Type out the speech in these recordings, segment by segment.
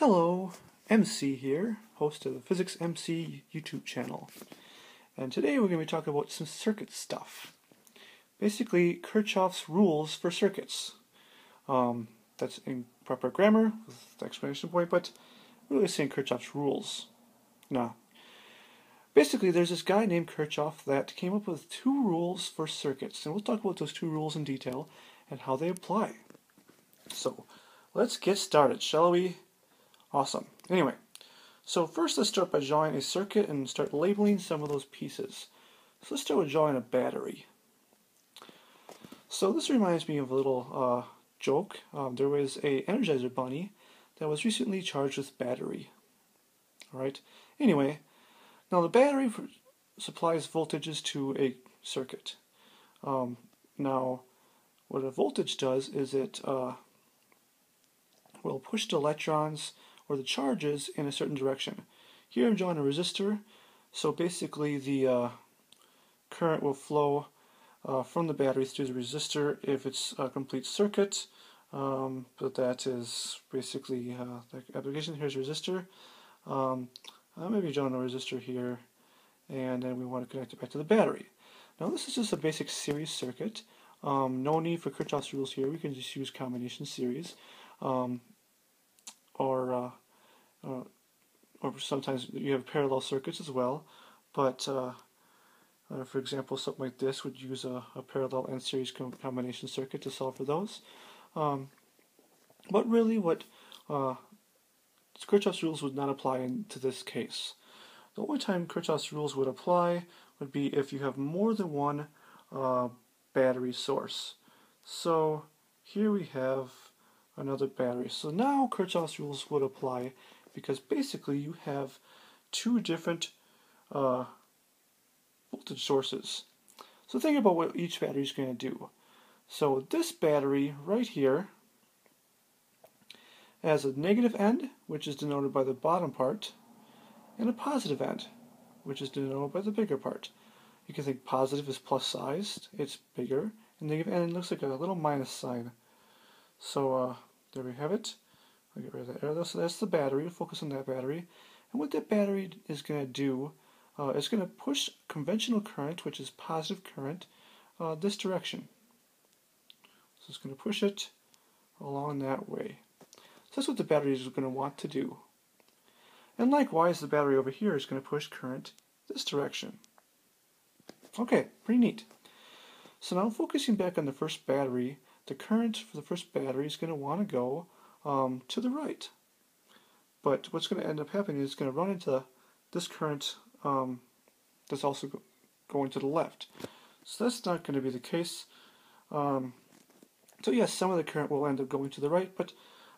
Hello, MC here, host of the Physics MC YouTube channel. And today we're going to be talking about some circuit stuff. Basically, Kirchhoff's rules for circuits. Um, that's in proper grammar, with the explanation point, but really saying Kirchhoff's rules. Now, basically, there's this guy named Kirchhoff that came up with two rules for circuits, and we'll talk about those two rules in detail and how they apply. So, let's get started, shall we? Awesome. Anyway, so first let's start by drawing a circuit and start labeling some of those pieces. So let's start with drawing a battery. So this reminds me of a little uh, joke. Um, there was a Energizer bunny that was recently charged with battery. Alright, anyway, now the battery supplies voltages to a circuit. Um, now, what a voltage does is it uh, will push the electrons or the charges in a certain direction. Here I'm drawing a resistor, so basically the uh, current will flow uh, from the battery through the resistor if it's a complete circuit, um, but that is basically uh, the application. Here's resistor. Um, uh, maybe drawing a resistor here, and then we want to connect it back to the battery. Now this is just a basic series circuit. Um, no need for Kirchhoff's rules here. We can just use combination series. Um, or uh, uh, or sometimes you have parallel circuits as well. But uh, uh, for example, something like this would use a, a parallel and series com combination circuit to solve for those. Um, but really, what uh, Kirchhoff's rules would not apply in, to this case. The only time Kirchhoff's rules would apply would be if you have more than one uh, battery source. So here we have another battery. So now Kirchhoff's rules would apply because basically you have two different uh, voltage sources. So think about what each battery is going to do. So this battery right here has a negative end, which is denoted by the bottom part, and a positive end, which is denoted by the bigger part. You can think positive is plus sized, it's bigger, and negative end looks like a little minus sign. So uh, there we have it. I'll get rid of that arrow. So that's the battery. We'll focus on that battery. And what that battery is going to do, uh, it's going to push conventional current, which is positive current, uh, this direction. So it's going to push it along that way. So that's what the battery is going to want to do. And likewise, the battery over here is going to push current this direction. Okay, pretty neat. So now focusing back on the first battery, the current for the first battery is going to want to go um, to the right. But what's going to end up happening is it's going to run into this current um, that's also go going to the left. So that's not going to be the case. Um, so yes, some of the current will end up going to the right, but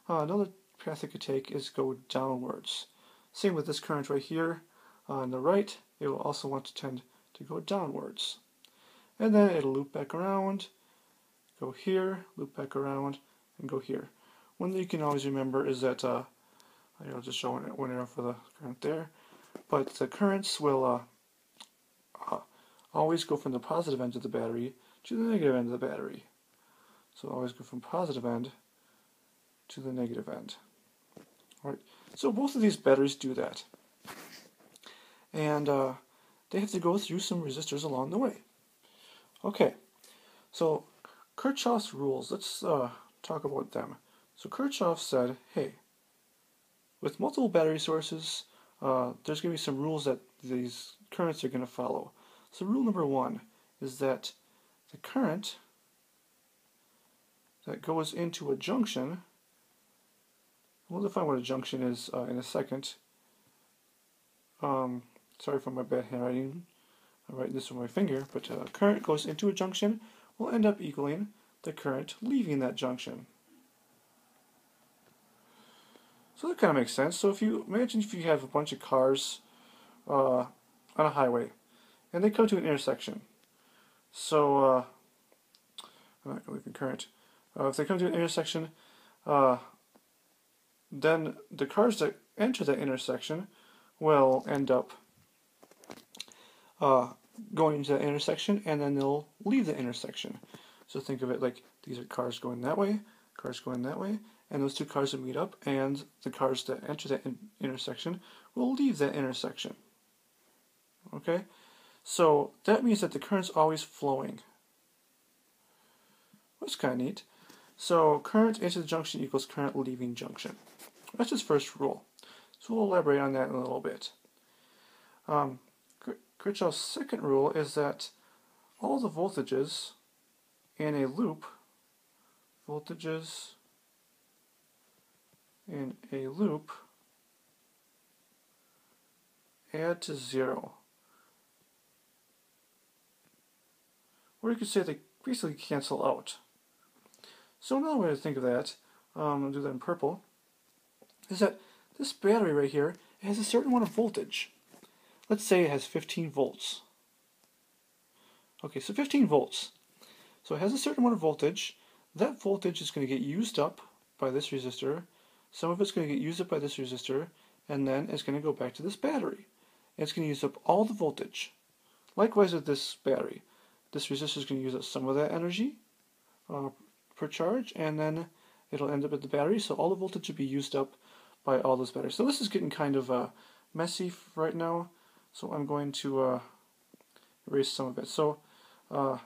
uh, another path it could take is go downwards. Same with this current right here uh, on the right, it will also want to tend to go downwards. And then it'll loop back around, go here, loop back around, and go here. One thing you can always remember is that, uh, I'll just show one arrow for the current there, but the currents will uh, uh, always go from the positive end of the battery to the negative end of the battery. So always go from positive end to the negative end. All right. So both of these batteries do that. And uh, they have to go through some resistors along the way. Okay, so Kirchhoff's rules, let's uh, talk about them. So Kirchhoff said, hey, with multiple battery sources, uh, there's going to be some rules that these currents are going to follow. So rule number one is that the current that goes into a junction, we'll define what a junction is uh, in a second. Um, sorry for my bad handwriting. I'm writing this with my finger, but uh, current goes into a junction will end up equaling the current leaving that junction. So that kind of makes sense. So if you imagine if you have a bunch of cars uh, on a highway, and they come to an intersection. So uh, I'm not going to leave current. Uh, if they come to an intersection, uh, then the cars that enter that intersection will end up uh, going into the intersection, and then they'll leave the intersection. So think of it like these are cars going that way, cars going that way, and those two cars will meet up, and the cars that enter that in intersection will leave that intersection. Okay? So that means that the current's always flowing. That's kind of neat. So current into the junction equals current leaving junction. That's his first rule. So we'll elaborate on that in a little bit. Um, Kirchhoff's second rule is that all the voltages in a loop, voltages in a loop, add to zero. Or you could say they basically cancel out. So another way to think of that, um, I'll do that in purple, is that this battery right here has a certain amount of voltage. Let's say it has 15 volts. Okay, so 15 volts. So it has a certain amount of voltage. That voltage is going to get used up by this resistor. Some of it's going to get used up by this resistor, and then it's going to go back to this battery. And it's going to use up all the voltage. Likewise with this battery. This resistor is going to use up some of that energy uh, per charge, and then it'll end up at the battery, so all the voltage will be used up by all those batteries. So this is getting kind of uh, messy right now, so I'm going to uh, erase some of it. So uh,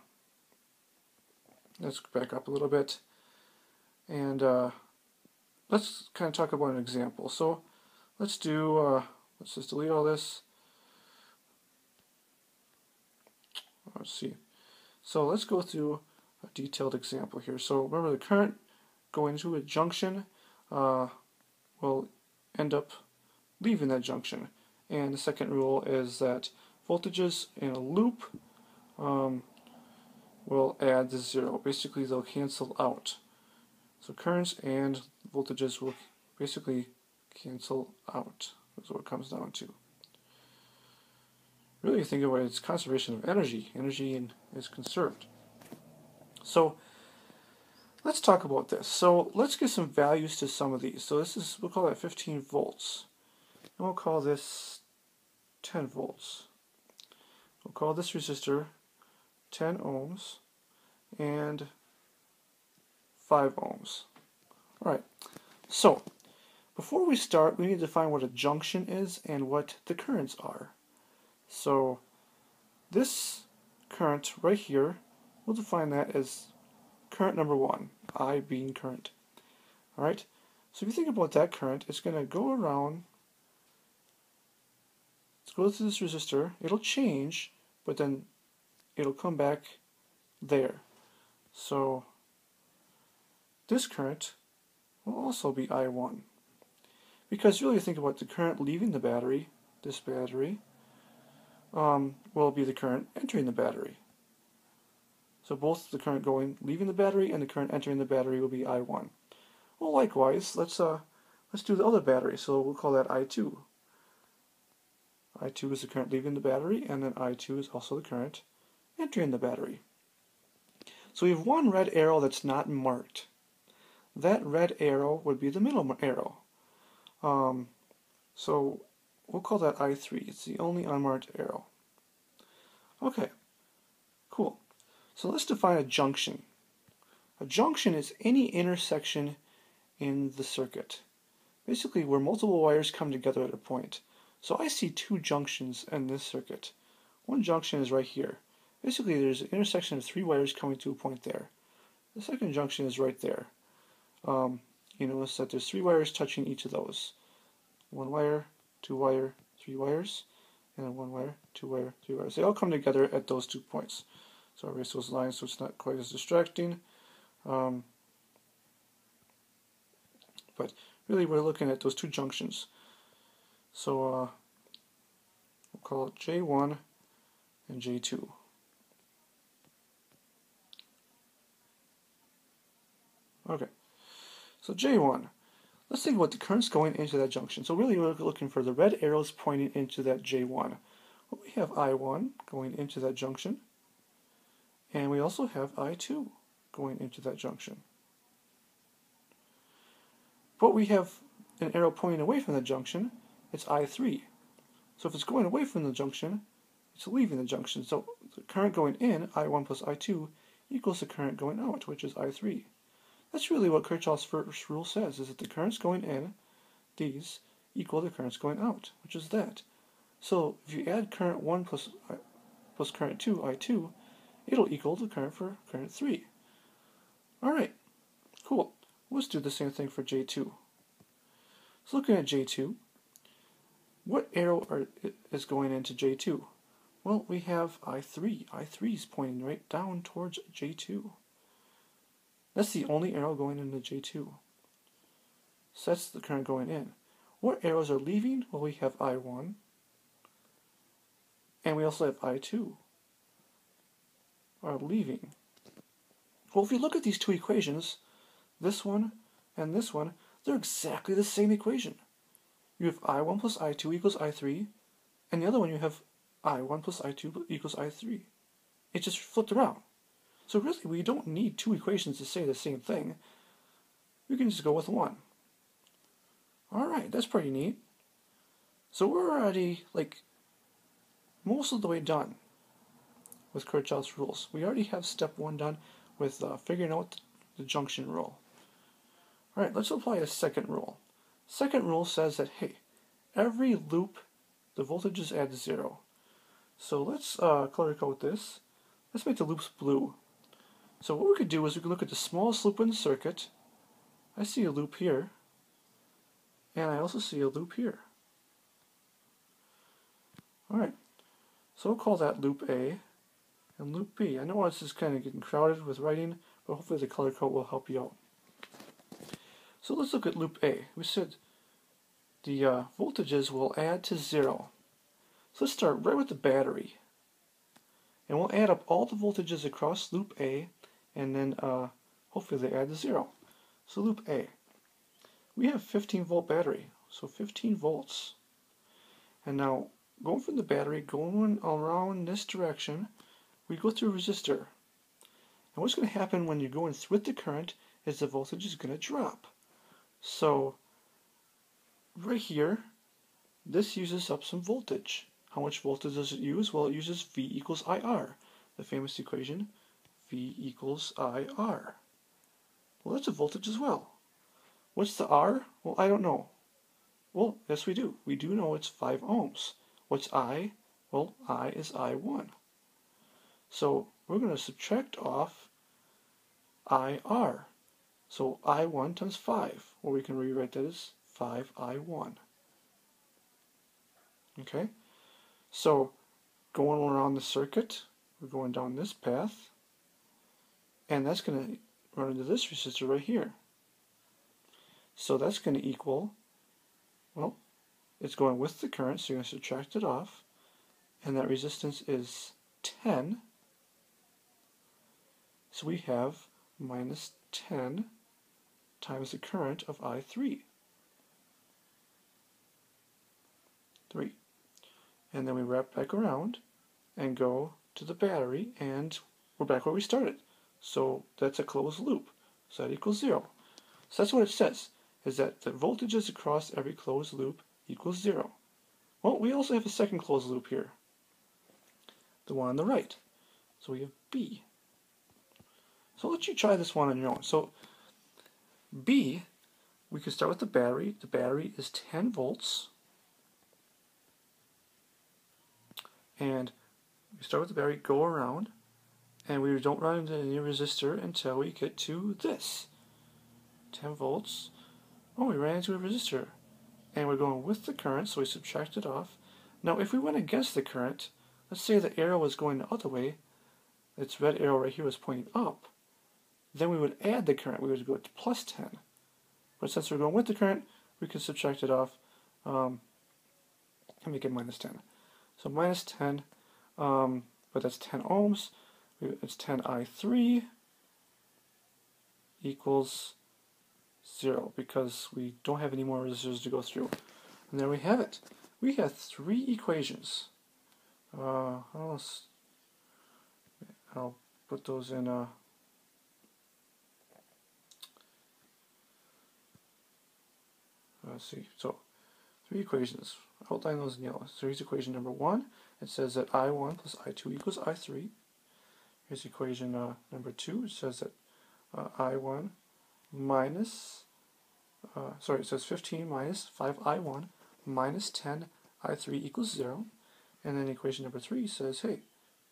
let's back up a little bit, and uh, let's kind of talk about an example. So let's do, uh, let's just delete all this. Let's see. So let's go through a detailed example here. So remember the current going into a junction uh, will end up leaving that junction. And the second rule is that voltages in a loop um, will add to zero. Basically, they'll cancel out. So currents and voltages will basically cancel out. That's what it comes down to. Really, think about it, it's conservation of energy. Energy is conserved. So let's talk about this. So let's get some values to some of these. So this is, we'll call that 15 volts. And we'll call this 10 volts. We'll call this resistor 10 ohms and 5 ohms. Alright, so before we start, we need to find what a junction is and what the currents are. So this current right here we'll define that as current number one, I being current. Alright, so if you think about that current, it's going to go around, let's go through this resistor, it'll change, but then it'll come back there. So this current will also be I1. Because really think about the current leaving the battery, this battery, um, will be the current entering the battery. So both the current going leaving the battery and the current entering the battery will be I1. Well, likewise, let's uh, let's do the other battery. So we'll call that I2. I2 is the current leaving the battery, and then I2 is also the current entering the battery. So we have one red arrow that's not marked. That red arrow would be the middle arrow. Um, so we'll call that I3. It's the only unmarked arrow. Okay, cool. So let's define a junction. A junction is any intersection in the circuit. Basically where multiple wires come together at a point. So I see two junctions in this circuit. One junction is right here. Basically there's an intersection of three wires coming to a point there. The second junction is right there. Um, you notice that there's three wires touching each of those. One wire, two wire, three wires, and then one wire, two wire, three wires. They all come together at those two points. So I erase those lines so it's not quite as distracting. Um, but really we're looking at those two junctions. So uh, we'll call it J1 and J2. Okay, so J1. Let's think about the currents going into that junction. So really we're looking for the red arrows pointing into that J1. Well, we have I1 going into that junction. And we also have I2 going into that junction. But we have an arrow pointing away from the junction, it's I3. So if it's going away from the junction, it's leaving the junction. So the current going in, I1 plus I2, equals the current going out, which is I3. That's really what Kirchhoff's first rule says, is that the currents going in, these, equal the currents going out, which is that. So if you add current 1 plus, I, plus plus current 2, I2, it'll equal the current for current 3. Alright, cool. Let's do the same thing for J2. So looking at J2, what arrow are, is going into J2? Well, we have I3. I3 is pointing right down towards J2. That's the only arrow going into J2. So that's the current going in. What arrows are leaving? Well, we have I1, and we also have I2 are leaving. Well, if you look at these two equations, this one and this one, they're exactly the same equation. You have I1 plus I2 equals I3, and the other one you have I1 plus I2 equals I3. It just flipped around. So really, we don't need two equations to say the same thing. We can just go with one. Alright, that's pretty neat. So we're already, like, most of the way done with Kirchhoff's rules. We already have step one done with uh, figuring out the junction rule. Alright, let's apply a second rule. Second rule says that, hey, every loop, the voltage is at zero. So let's uh, color code this. Let's make the loops blue. So what we could do is we could look at the smallest loop in the circuit. I see a loop here. And I also see a loop here. Alright, so we'll call that loop A and loop B. I know this is kind of getting crowded with writing, but hopefully the color code will help you out. So let's look at loop A. We said the uh, voltages will add to zero. So let's start right with the battery. And we'll add up all the voltages across loop A, and then uh, hopefully they add to zero. So loop A. We have 15 volt battery, so 15 volts. And now, going from the battery, going around this direction, we go through a resistor. And what's going to happen when you're going with the current is the voltage is going to drop. So right here, this uses up some voltage. How much voltage does it use? Well, it uses V equals IR, the famous equation, V equals IR. Well, that's a voltage as well. What's the R? Well, I don't know. Well, yes we do. We do know it's 5 ohms. What's I? Well, I is I1. So we're going to subtract off IR. So I1 times 5, or we can rewrite that as 5I1. Okay, so going around the circuit, we're going down this path, and that's going to run into this resistor right here. So that's going to equal, well, it's going with the current, so you're going to subtract it off, and that resistance is 10. So we have minus 10 times the current of I3. 3. And then we wrap back around and go to the battery and we're back where we started. So that's a closed loop. So that equals 0. So that's what it says, is that the voltages across every closed loop equals 0. Well, we also have a second closed loop here. The one on the right. So we have B. So let you try this one on your own. So B, we can start with the battery. The battery is 10 volts. And we start with the battery, go around, and we don't run into any resistor until we get to this. 10 volts. Oh, we ran into a resistor. And we're going with the current, so we subtract it off. Now, if we went against the current, let's say the arrow was going the other way, its red arrow right here was pointing up, then we would add the current. We would go to plus 10. But since we're going with the current, we can subtract it off um, and make it minus 10. So minus 10, um, but that's 10 ohms. It's 10 I3 equals 0 because we don't have any more resistors to go through. And there we have it. We have three equations. Uh, I'll, I'll put those in. Uh, let's see. So, three equations. Outline those in yellow. So here's equation number one. It says that I1 plus I2 equals I3. Here's equation uh, number two. It says that uh, I1 minus, uh, sorry, it says 15 minus 5i1 minus 10i3 equals 0. And then equation number 3 says, hey,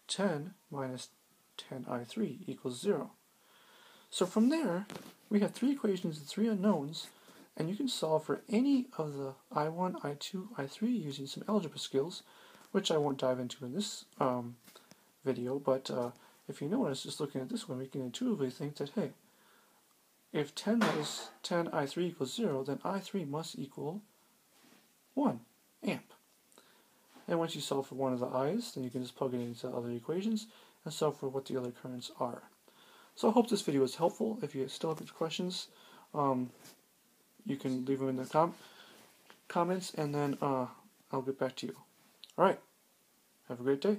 10 minus 10i3 equals 0. So from there, we have three equations and three unknowns, and you can solve for any of the I1, I2, I3 using some algebra skills, which I won't dive into in this um, video, but uh, if you notice, just looking at this one, we can intuitively think that, hey, if 10 is minus 10 I3 equals 0, then I3 must equal 1 amp. And once you solve for one of the i's, then you can just plug it into other equations and solve for what the other currents are. So I hope this video was helpful. If you still have questions, um, you can leave them in the com comments and then uh, I'll get back to you. Alright, have a great day.